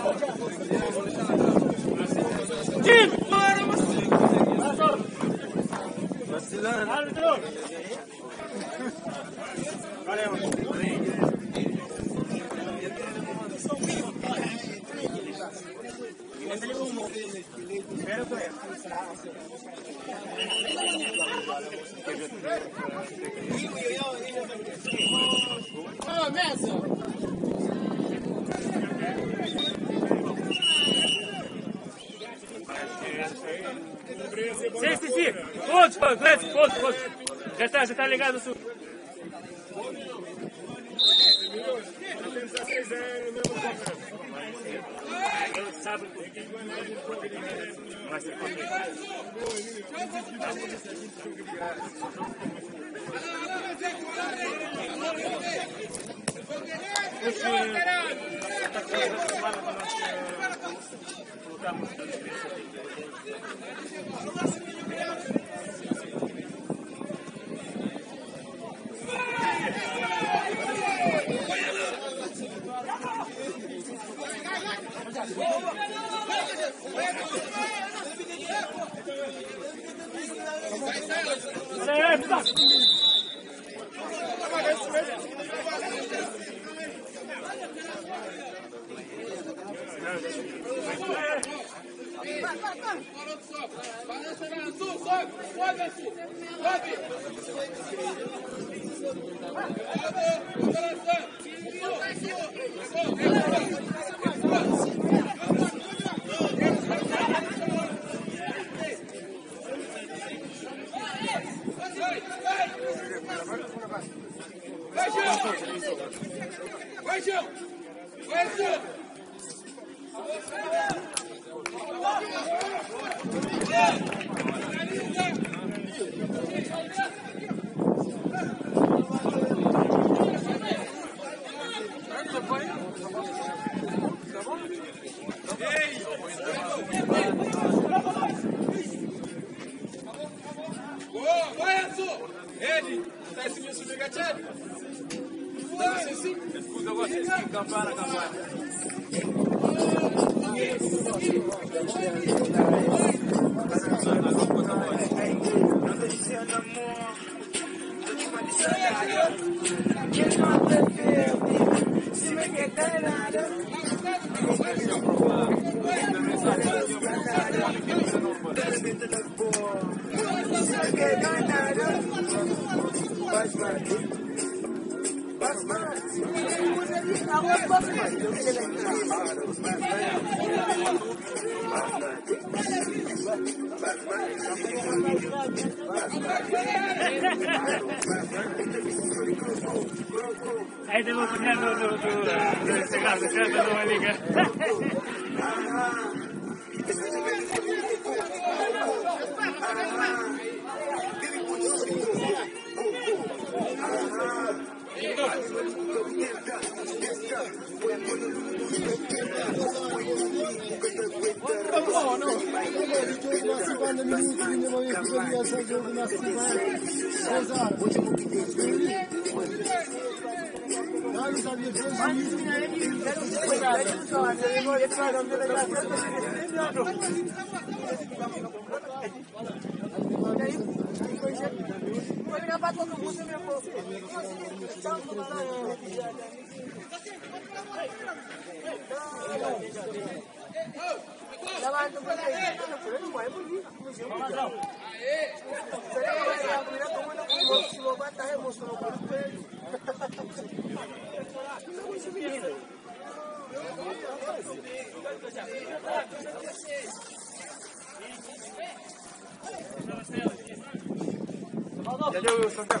Gracias. مسكين Oh, man, Sim, sim, sim. Todos, todos, todos, todos. Já está, já está ligado o sul. Ele sabe que vai ser complicado. Boa, No, no. Hey! Дядя Wilson, как?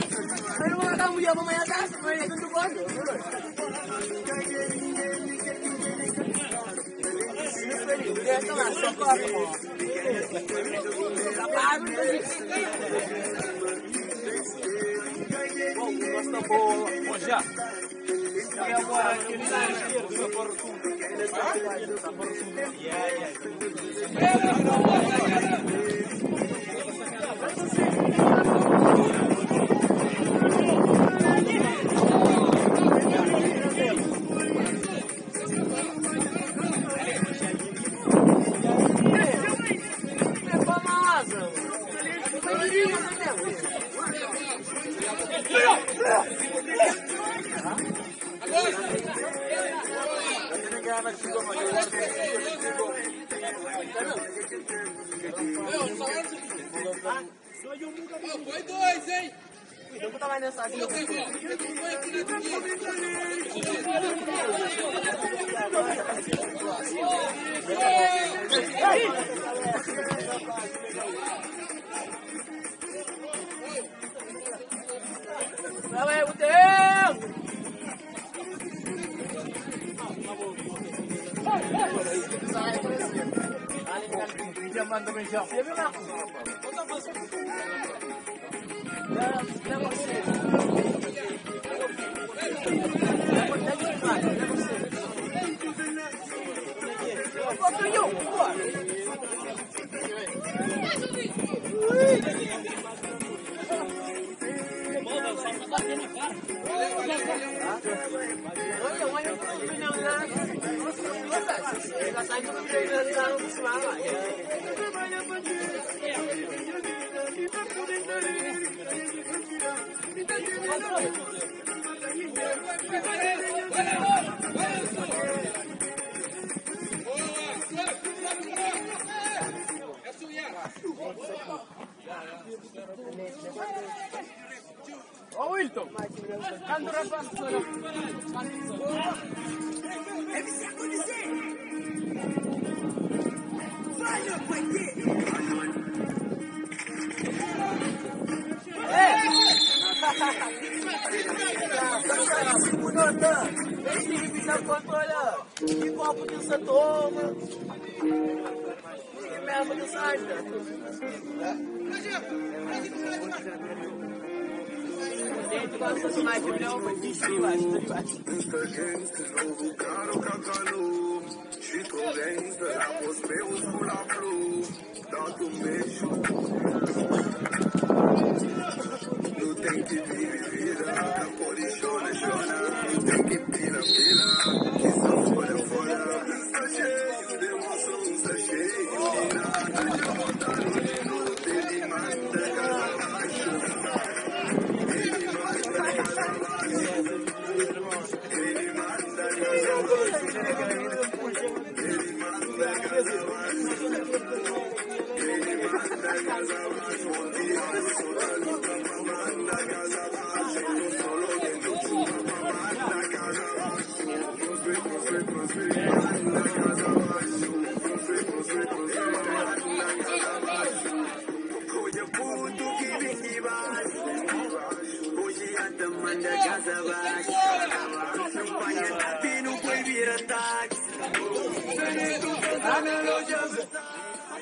Ano mga tao mo yung mamaya ta? May nagundukon? Ito nga, soko ako. Kapaan ko Basta po, po siya. Kaya po, kinilang sa Portum. Sa Portum. Yeah, yeah. Então. Quando rapazora. Deve se acontecer. Falha, pai. Esse não controla que copo que você toma, que merda que sai. Brasil, gosto mais de verão, mas de chuva, Não tem que vir, vira, por chora, né, chora. I'm in Los Angeles.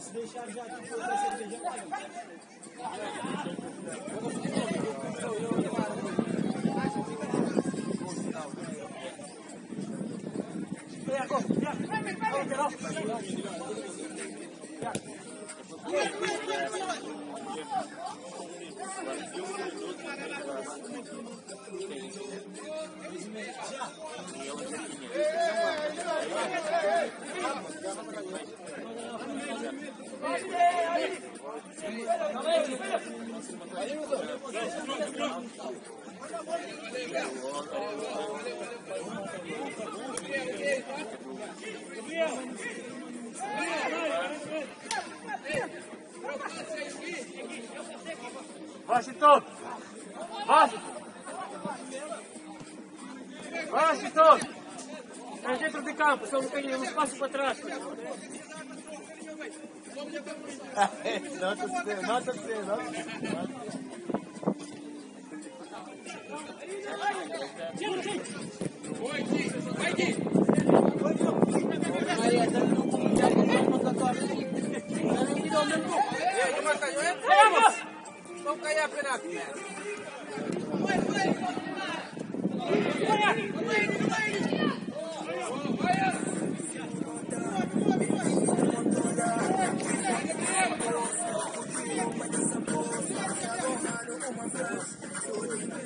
Se deixar já aqui, você cerveja, paga. Washington! Washington! Washington! É dentro de campo, só um bocadinho, um espaço para trás. Nota C, nota C, nota C. Vamos cair a pena Thank you.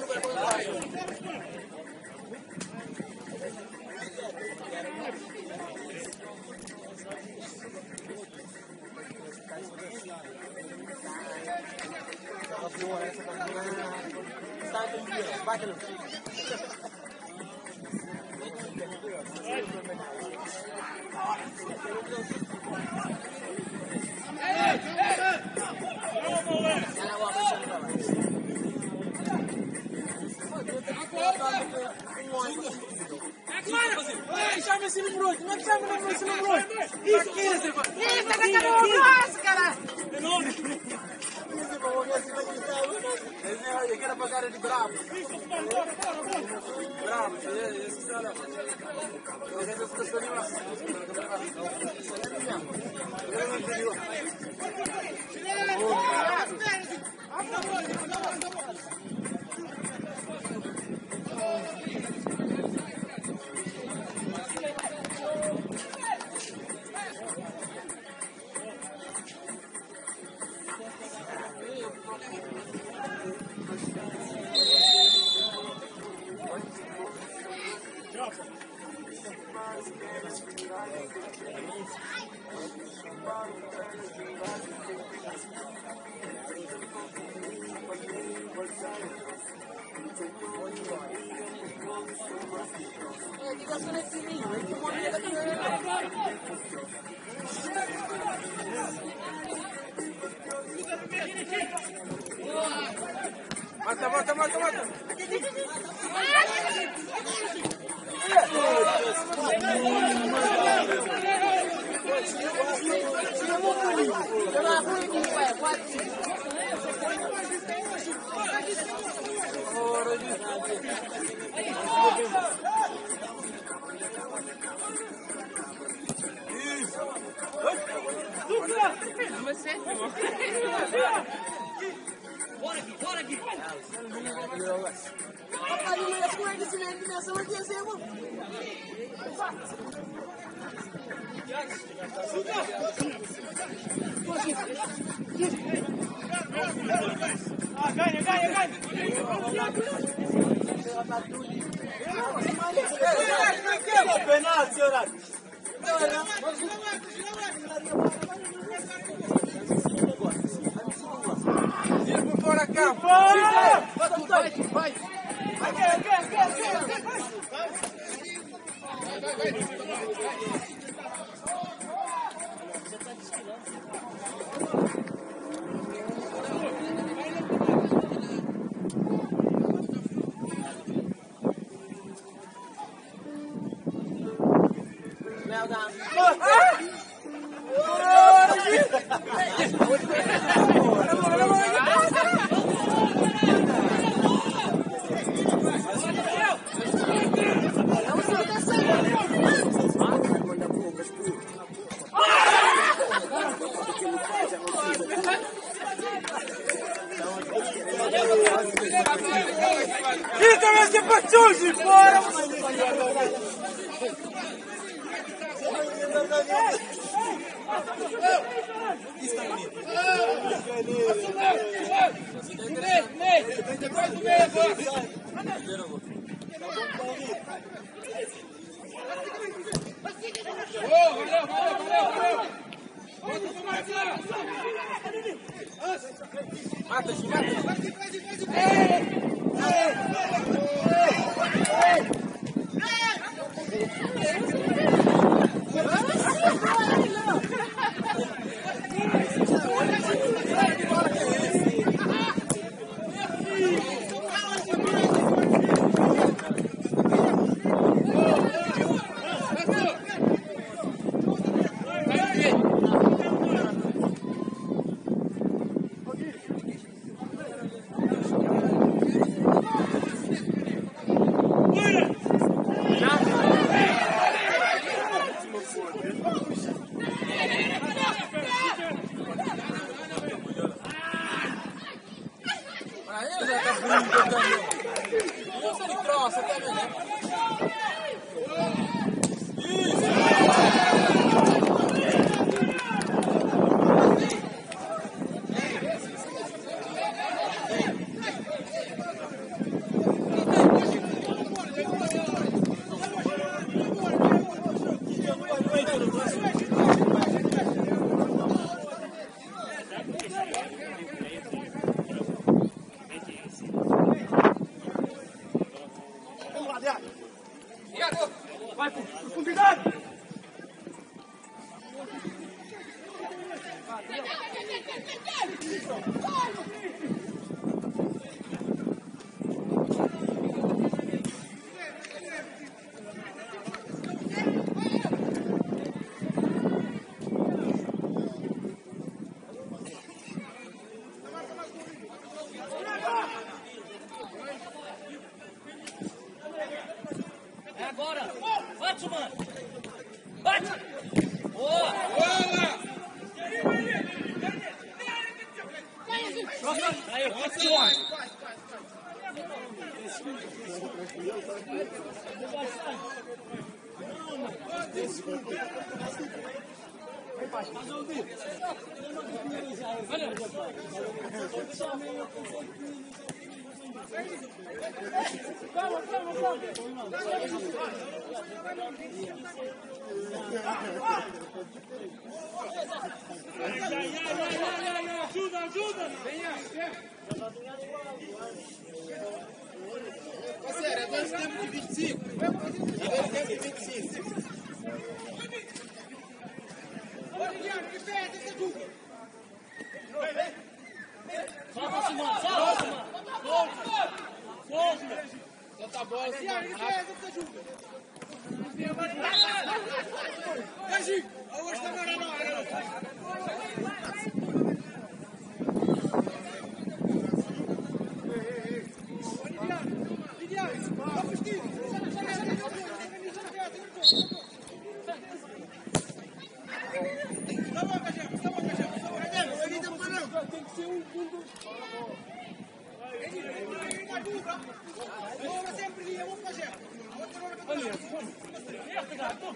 aqui. Chama Mata, mata, mata, mata. Ganha, ganha, ganha! Penal, senhora. Vira por fora cá. Fora! Vai, vai. Mèo ra. Ôi! Ôi! Well done. Fica, mas que pachuzi, fora. Mata, mata. Pra Vai, vai, vai! Ajuda, ajuda! Parceiro, é dois tempos de 25. É dois tempos de 25. Solta, mano. Solta, mano. Solta a bola, Добре, всем привет, вот пожалуйста se rápido.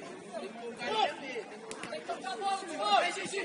Balança ali.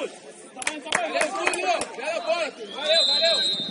Valeu! Valeu,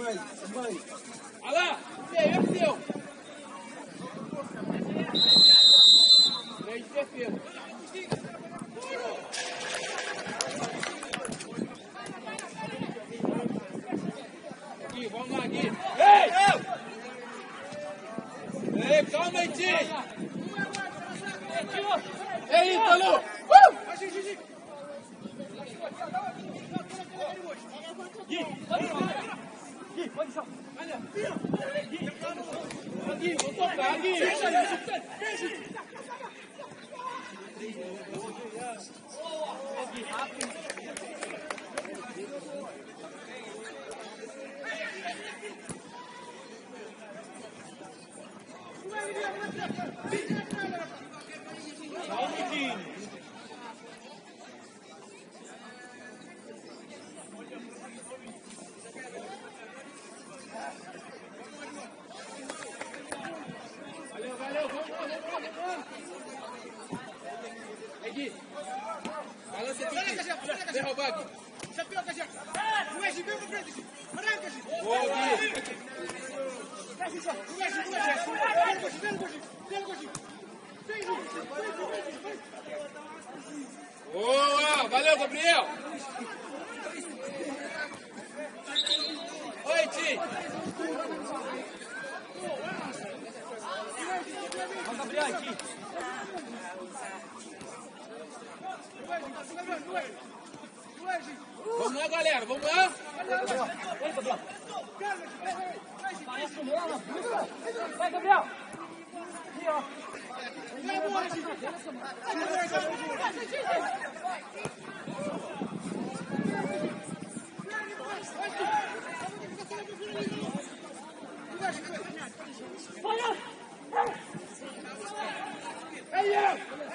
Mãe, mãe, mãe. Olha lá, meio, é seu. Meio de defesa. Aqui, vamos lá, Gui. Ei! Ei, calma aí, Ti. Ei, Ítalo! Uh! Gui, vou tocar, Gui. Valeu, valeu, vamos, vamos, vamos, vamos. Aí, Gui. Balança aqui. Vem roubar aqui. Boa, Gui. Boa! Valeu, Gabriel! Oi, Ti! vamos Gabriel aqui. Vamos lá, galera, vamos lá! Vem, Gabriel. Parece um mola. Vai, Gabriel. Aqui, ó. Ei,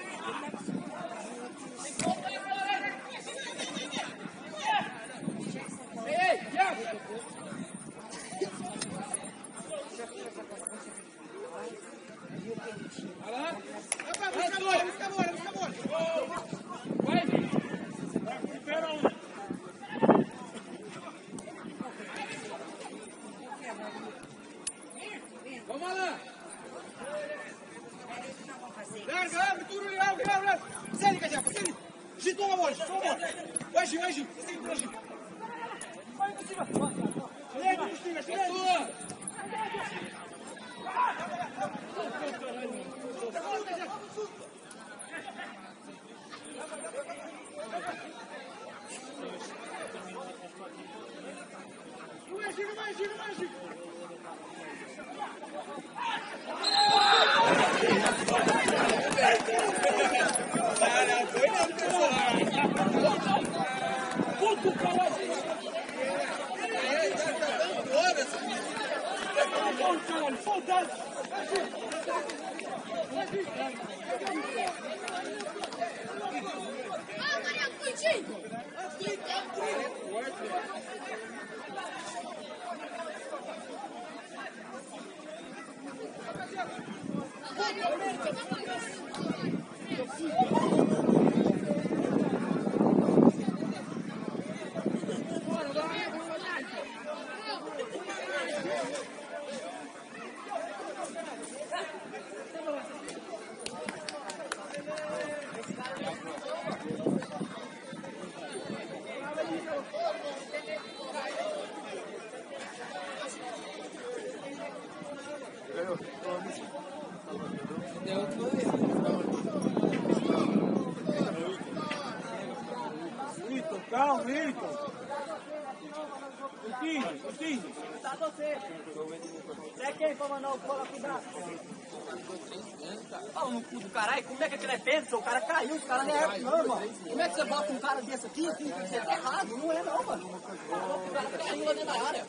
Do caralho, como é que aquele é pênalti? O cara caiu, os caras não é não, irmão. Como é que você bota um cara desse aqui? Você tá errado, não é não, mano. O cara caiu lá dentro da área.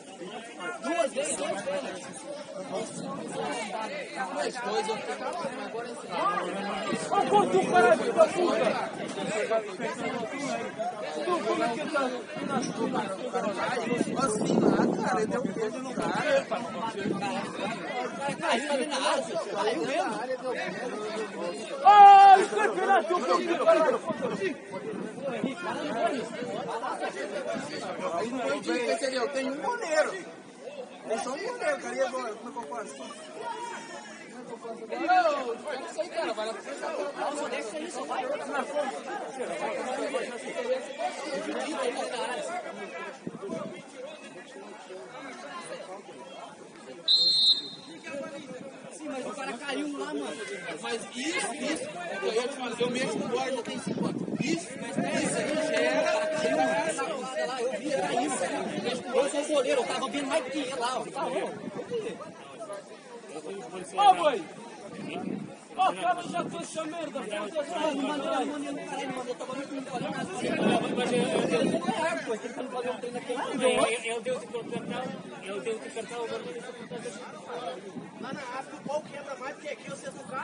Duas vezes, dois pênaltis. Mas dois eu fiquei mas agora esse Olha quanto cara como é que tá? assim lá, cara, ele um peso no cara. O da área. Aí não entendeu? Tem um goleiro. Tem só goleiro, cara. E agora? Como é que eu faço? Não, espera isso aí, cara. Vai lá pra frente. Não, deixa isso, vai. Sim, mas o cara caiu lá, mano. Mas isso, isso, eu ia te fazer, eu com bola, já tem 5 anos. Isso, isso aí já era. Caiu lá eu vi, era isso. Eu sou goleiro, eu tava vendo mais que ele lá, ó. Tá bom. Ó, boi. Ó, cara, já tô essa merda. Ah, não mandou, não mandou caralho, não mandou, tava muito. Ele não ganhar, pô, ele não fazer um treino aqui lá, não ganhou. Ele deu o cartão, ele deu o cartão, o vermelho só por causa Lá na África o pau quebra mais porque aqui você não cai.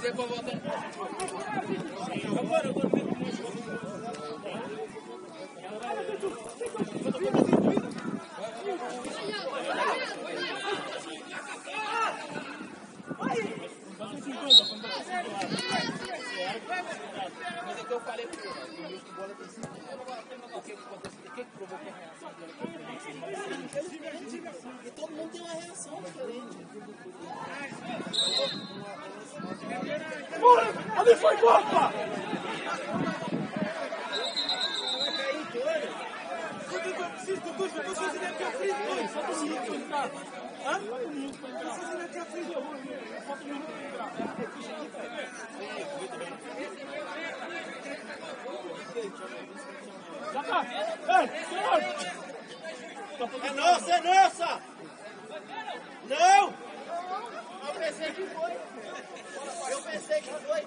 Mas é pra voltar. Mas é que eu falei pro o Luiz que bola tem 5 O que que aconteceu? O que que provocou a reação dele? E todo mundo tem uma reação diferente. Porra, ali foi Copa! Já tá! Ei, senhor! É nossa, é nossa! Não! Eu pensei que foi. Eu pensei que foi.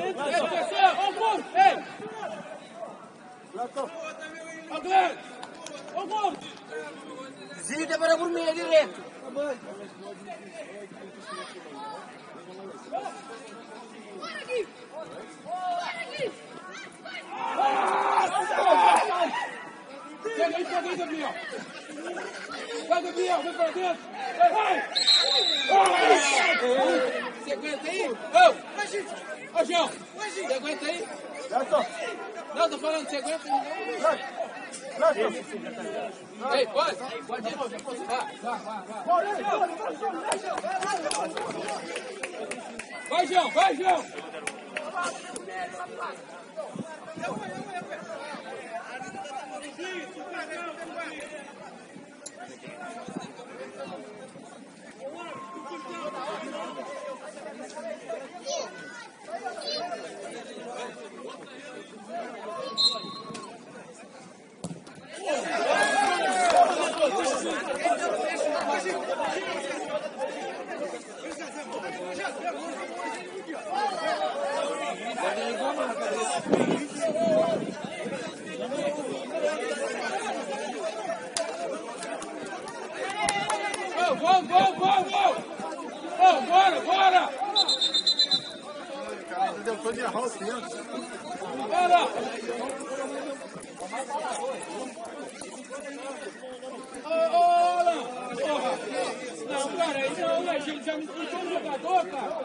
Ei, terceiro! Ó o gol! Ei! Ó o Glenn! Ó o gol! Zida para por meio direto. Chega aí, chega aí, Gabriel! Vai, Gabriel, vem pra dentro! Vai! Você aguenta aí? Ô! Ô, João! Você aguenta aí? Não, tô falando, você aguenta aí? Ei, pode? Pode ir. Vai, vai, vai. Vai, João! Vai, João! Vamos, vamos, vamos, vamos! Vamos, bora, bora! Deu todo de arroz dentro. Bora! Não, cara, aí não, gente já me expulsou um jogador, cara!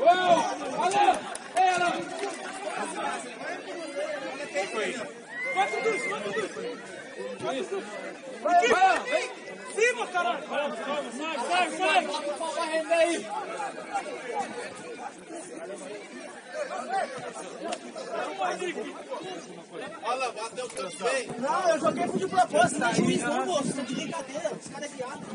Ô, Alan! Ei, Alan! Vai, Dudu, vai, Dudu! Vai, Dudu! Vai, Alan, vem! Cima, caralho! Sai, sai, sai! Vai render aí! Não, eu joguei fui de propósito. Tá? Juiz não, moço. É de brincadeira. Os caras é viado.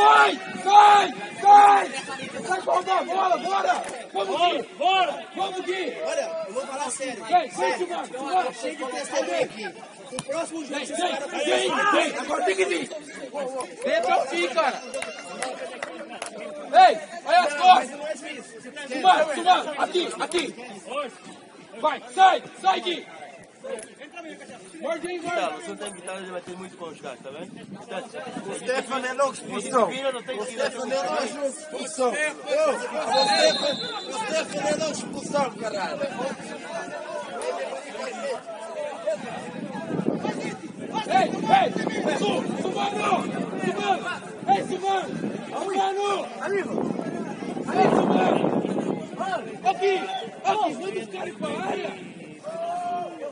Vai! Sai! Sai! Sai pra a bola, bora! Vamos, Gui! Bora! Vamos, Gui! Olha, eu vou falar sério. Vem, vem. Silvano, Eu Silvano. cheio de testemunha aqui. O próximo jogo, Vem, vem, vem, vem! Agora tem que vir! Vem até o fim, cara! Ei, olha as costas! não é tá? Silvano, Silvano, aqui, aqui! Vai, sai, sai, Gui! Morde! você não tem guitarra, ele vai ter muito com os caras, tá vendo? O Stefano é louco, expulsão. O Stefano é louco, expulsão. O Stefano é louco, expulsão, caralho. Ei, ei! Su, Silvano! Silvano! Ei, Silvano! Silvano! Ei, Silvano! Aqui! Aqui, os caras ir pra área!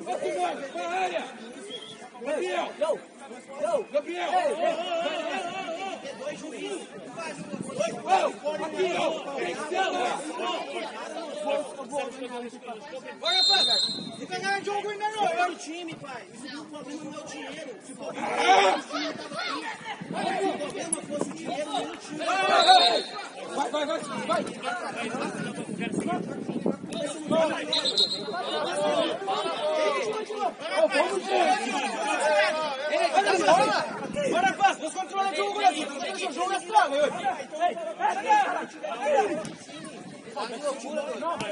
Ô, Silvano, pra área! Gabriel! Gabriel! Ô, aqui, ó! Tem que ser lá! Vai, rapaz. Não quer ganhar jogo ainda não. Eu era o time, pai. Isso não foi o meu dinheiro. Se for o problema fosse o dinheiro, não tinha. Vai, vai, vai, vai! Vamos. Nós controlamos o jogo aqui. O jogo é fraco.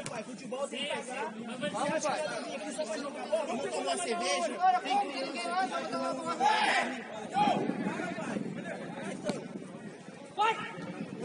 Pai, futebol tem que pegar. Vamos, pai. Aqui só pra jogar bola. Vamos tomar uma cerveja. Tem criança. Vamos, porra! Vamos,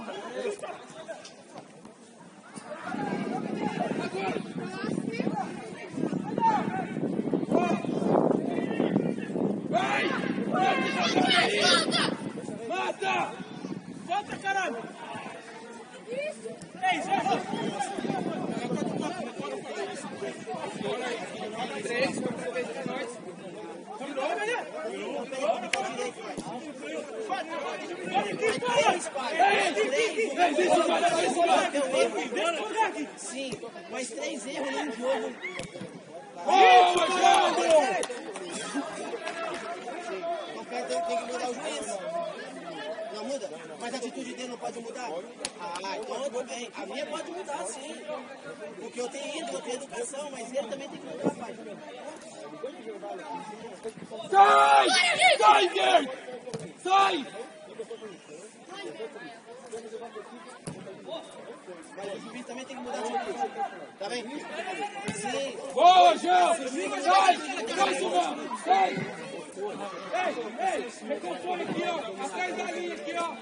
mesmo, já tá, rapaz. Vai! Mata! Volta, caralho! Ei, Zé! Sim, mas três erros num jogo. Boa! Então o cara tem, que mudar o juiz. Não muda? Mas a atitude dele não pode mudar? Ah, então tudo bem. A minha pode mudar, sim. Porque eu tenho ídolo, eu tenho educação, mas ele também tem que mudar, pai. Sai! Sai! Sai! O juiz também tem que mudar a atitude. Tá bem? Boa, João! Sai! Sai, Silvano! Sai! Ei, ei! Recompõe aqui, ó! Atrás da linha aqui, ó!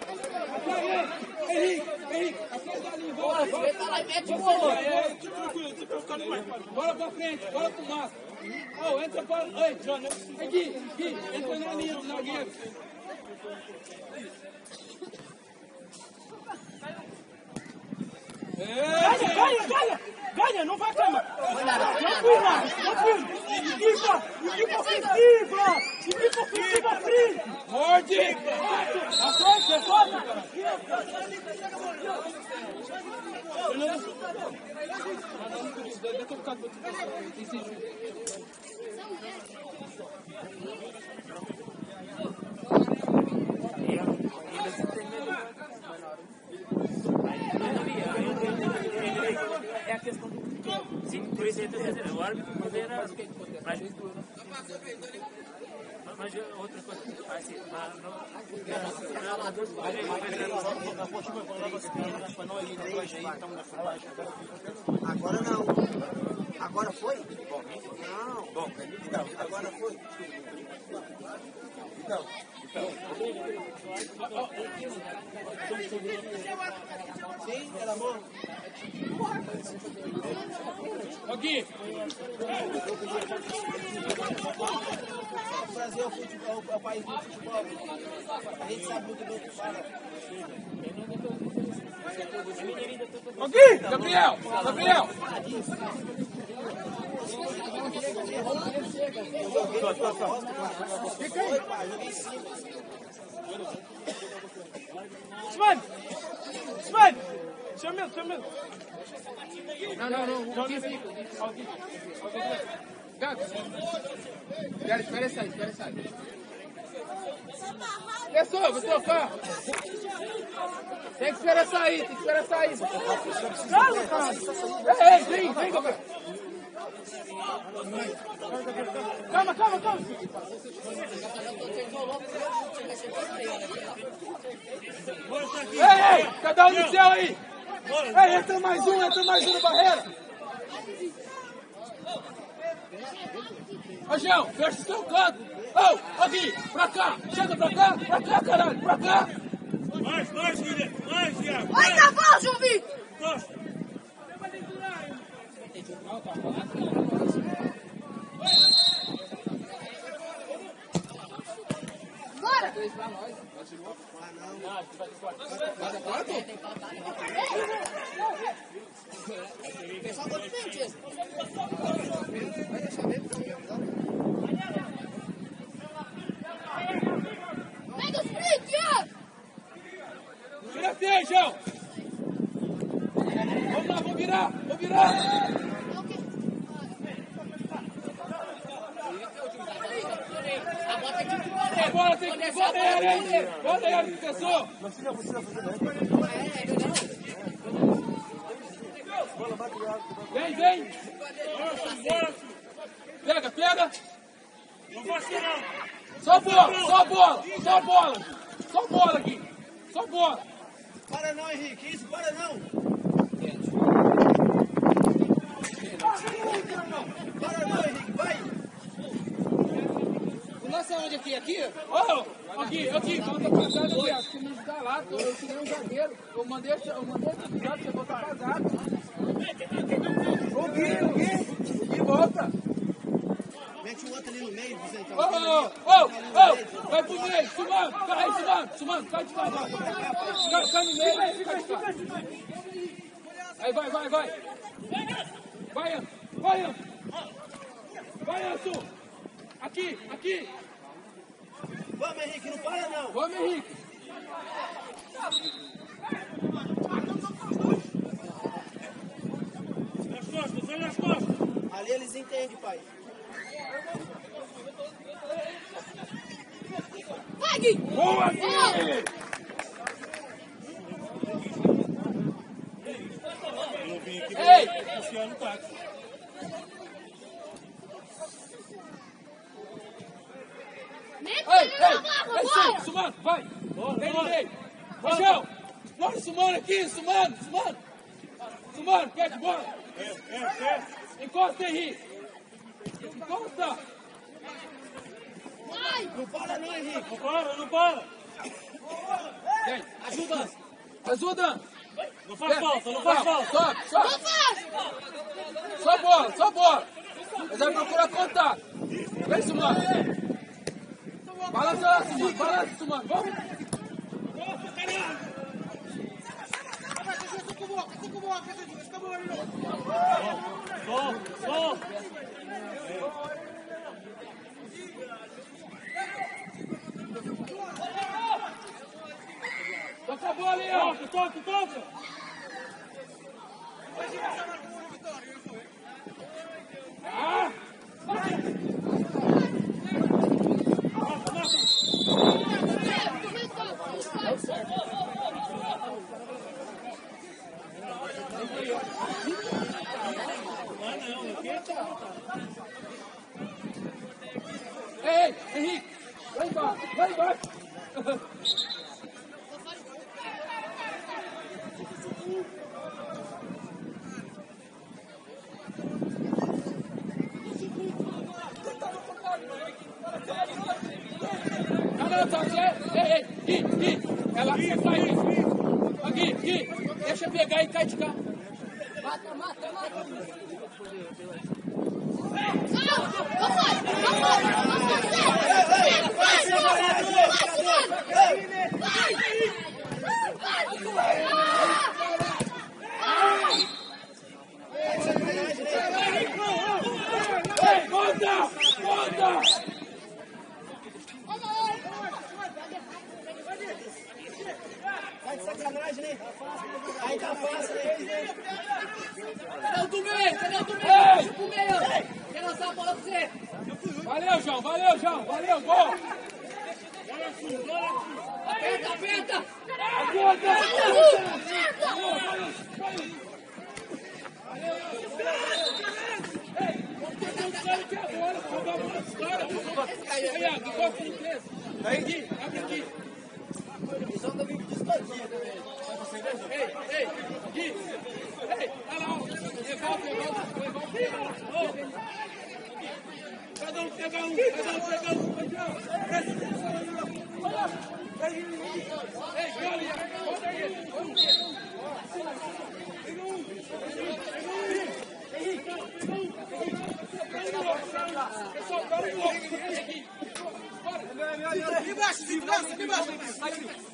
Atrás, ei! Henrique! Henrique! Atrás da linha! Bora, bora! Tá lá e mete o gol. bora, tranquilo, você vai mais. Bora pra frente, bora pro Márcio. Oh, entra para. Ei, John, é Gui, Gui, entra na linha, na guia. Ganha, ganha, ganha! Ganha, não vai cama! Tranquila, tranquilo! Equipa, equipa ofensiva! Equipa ofensiva free! Morde! À frente, é foda! É a questão do. Sim, por isso ele tá O árbitro não vê na. Mas, mas outra coisa que faz assim, Agora não. Agora foi? Não. Bom, então, agora foi. Então. Sim, era amor. Ô, Gui, O Brasil é o, futebol, é o país do futebol. A gente sabe muito bem o que fala. ô, Gui! Gabriel! Gabriel! Joguei cinco. Sven! Sven! Chama ele, chama ele! Não, não, não, Gui fica. Gui. Gato. Espera, espera sair, espera sair. Pessoal, vou trocar. Tem que esperar sair, tem que esperar sair. Calma, cara. Ei, ei, vem, vem, Gabriel. Calma, calma, calma. Ei, ei! Cada um no céu aí! Ei, entra mais um, entra mais um na barreira! Ô, Gel, fecha o seu canto! Ô, aqui, pra cá! Chega pra cá! Pra cá, caralho! Pra cá! Mais, mais, William. Mais, Thiago. Vai, cavalo, João Vitor! Três pra nós. Pessoal, quanto tempo, Tia? Pega o sprint, Thiago! Vira assim, João. Vamos lá, vamos virar, vamos virar. A bola tem que ir A bola tem que Bota ele aí. Bota ele, professor. Vem, vem. Pega, pega. Vai ser não. Só bola, só bola, só bola. Só bola aqui. Só bola. Para não, Henrique. Isso, para não. Para não, Henrique. Vai. O nosso é onde aqui? Aqui? Ô, aqui, aqui. Volta pra trás, Gabriel. Se me ajudar lá, tô- eu tirei um zagueiro. Eu mandei, eu mandei esse episódio, você volta pra zaga. O Gui, o Gui. O Gui volta. Mete o outro ali no meio, Vicentão. Ô, ô, ô, ô. Vai pro meio. Sumando. Cai, sumando. Sumando. Cai de cá, vai. Cai, no meio. Aí, fica de cá. Aí, vai, vai, vai. Vai, Anso. Vai, Anso. Vai, Anso. Aqui, aqui. Vamos, Henrique. Não para, não. Vamos, Henrique. Nas costas, olha nas costas. Ali eles entendem, pai. Vai, Gui! Boa, Gui. Eu vim aqui Ei. pra passear no táxi. Mete Ei, ele na ei. bora! Sumando. Vai. Vem no meio. Ô, João. Bora, Sumando aqui. Sumando, Sumando. Sumando, pede bola. É, é, é. Encosta, Henrique. Encosta. Vai! Não para, não, Henrique. Não para, não para. Vem. Ajuda. Ajuda. Não faz falta, não faz falta. Sobe, Não sobe. faz! Só bola, só bola. Mas vai procurar contato. Vem, Sumano. Balança Sumano. Balança, Sumano. Vamos. Sol, sol. Toca a bola ó. Toca, toca, toca. Ah. Ei, Henrique. Vai embaixo, vai tá, ei, ei, Gui, Gui, ela, você sai aqui. Aqui, Gui, deixa pegar e cai de cá. Mata, mata, mata! Não, não Tá de sacanagem, né? Aí tá fácil, né? Cadê o do meio? Cadê o do meio? Pro meio. Quer lançar a bola pra você? Valeu, João, valeu, João, valeu, gol. Aperta, aperta. Ajuda. Aí, Gui, abre aqui. Um um, um um. Um, um, um, um. Bora. aqui embaixo.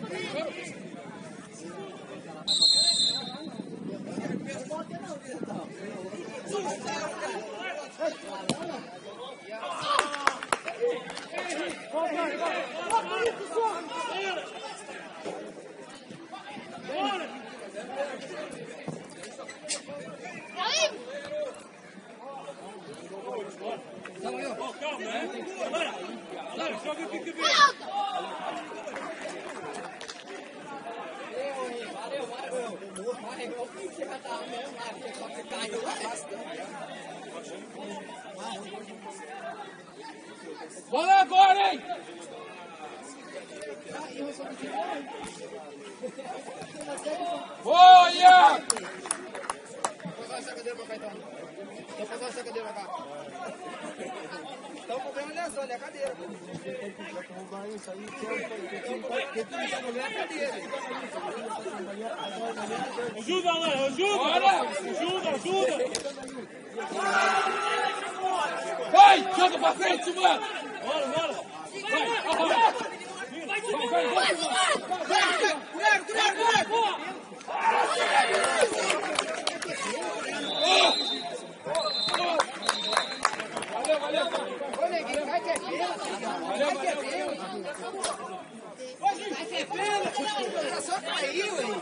Vai, Gi. Vai, Gi. Bola agora, hein? Pegar essa cadeira. Vou pegar essa cadeira cá. Então o problema não é só, é a cadeira. Ajuda, Alain, ajuda! Ajuda, ajuda! Vai, joga pra frente, mano! Bora, bora! Vai, vai, vai! Vai, vai, vai! Valeu, valeu! Ô, neguinho, vai que é pênalti. Vai que é pênalti. Vai que é pênalti. Só caiu, hein?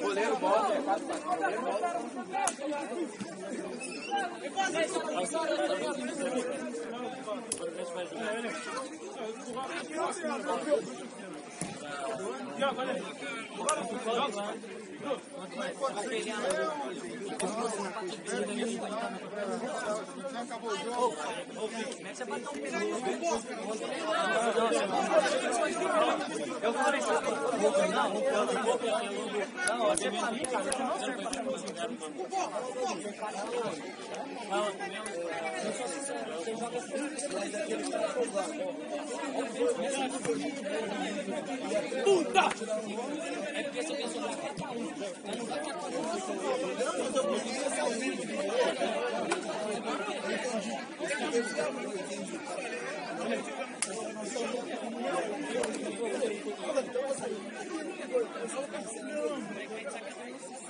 Goleiro bota, é. Goleiro bota. Eu falei isso não, não, não, você pra mim, cara, não serve pra ser Puta!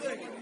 Vai,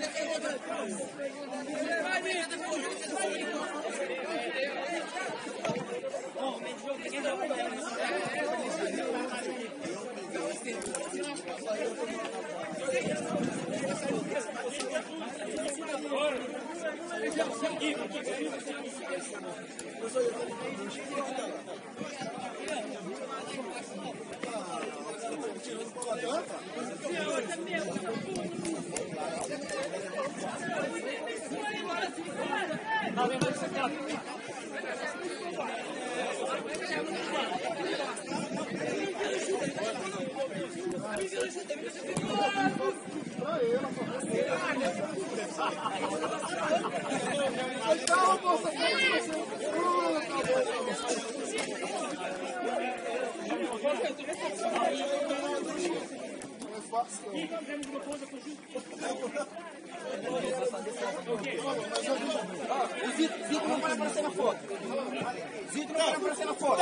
O Zito, Zito não vai aparecer na foto. Zito não vai aparecer na foto.